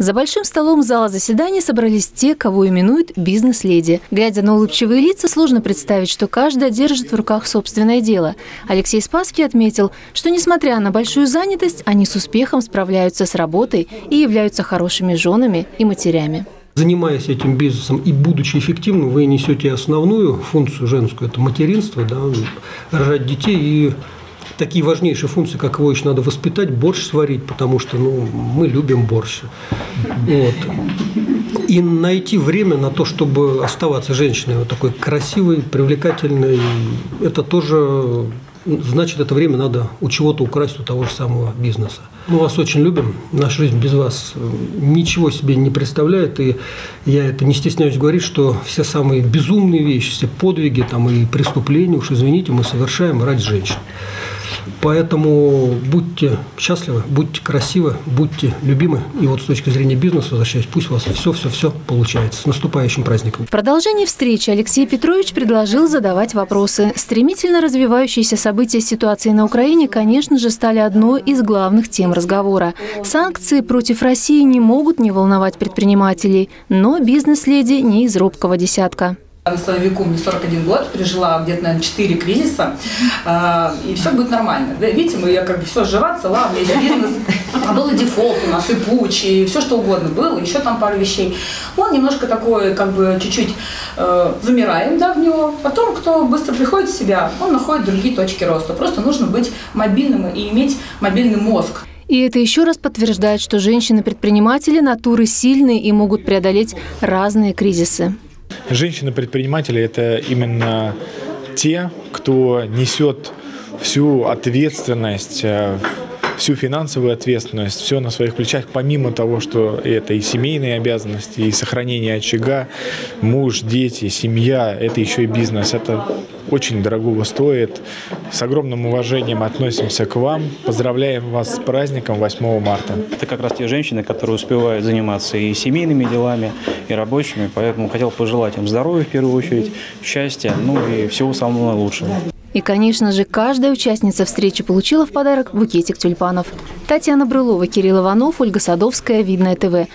За большим столом зала заседаний собрались те, кого именуют бизнес-леди. Глядя на улыбчивые лица, сложно представить, что каждая держит в руках собственное дело. Алексей Спасский отметил, что несмотря на большую занятость, они с успехом справляются с работой и являются хорошими женами и матерями. Занимаясь этим бизнесом и будучи эффективным, вы несете основную функцию женскую, это материнство, да, рожать детей и такие важнейшие функции, как его еще надо воспитать, борщ сварить, потому что ну, мы любим борщ. Вот. И найти время на то, чтобы оставаться женщиной вот такой красивой, привлекательной, это тоже значит, это время надо у чего-то украсть у того же самого бизнеса. Мы вас очень любим, наша жизнь без вас ничего себе не представляет, и я это не стесняюсь говорить, что все самые безумные вещи, все подвиги там, и преступления, уж извините, мы совершаем ради женщин. Поэтому будьте счастливы, будьте красивы, будьте любимы. И вот с точки зрения бизнеса, возвращаясь, пусть у вас все-все-все получается. С наступающим праздником. В продолжении встречи Алексей Петрович предложил задавать вопросы. Стремительно развивающиеся события ситуации на Украине, конечно же, стали одной из главных тем разговора. Санкции против России не могут не волновать предпринимателей, но бизнес-леди не из робкого десятка на своем веку, мне 41 год, пережила где-то, наверное, 4 кризиса, э, и все будет нормально. Да, видите, мы, я как бы все жива, цела, у меня бизнес, а был и дефолт у нас, и пуч, и все что угодно было, еще там пару вещей. Он немножко такой, как бы, чуть-чуть э, замираем, да, в него. Потом, кто быстро приходит в себя, он находит другие точки роста. Просто нужно быть мобильным и иметь мобильный мозг. И это еще раз подтверждает, что женщины-предприниматели натуры сильные и могут преодолеть разные кризисы. Женщины-предприниматели – это именно те, кто несет всю ответственность, э, всю финансовую ответственность, все на своих плечах, помимо того, что это и семейные обязанности, и сохранение очага, муж, дети, семья, это еще и бизнес. Это очень дорогого стоит. С огромным уважением относимся к вам. Поздравляем вас с праздником 8 марта. Это как раз те женщины, которые успевают заниматься и семейными делами, и рабочими. Поэтому хотел пожелать им здоровья в первую очередь, счастья, ну и всего самого лучшего. И, конечно же, каждая участница встречи получила в подарок букетик тюльпанов. Татьяна Брылова, Кирилл Иванов, Ольга Садовская, Видное ТВ.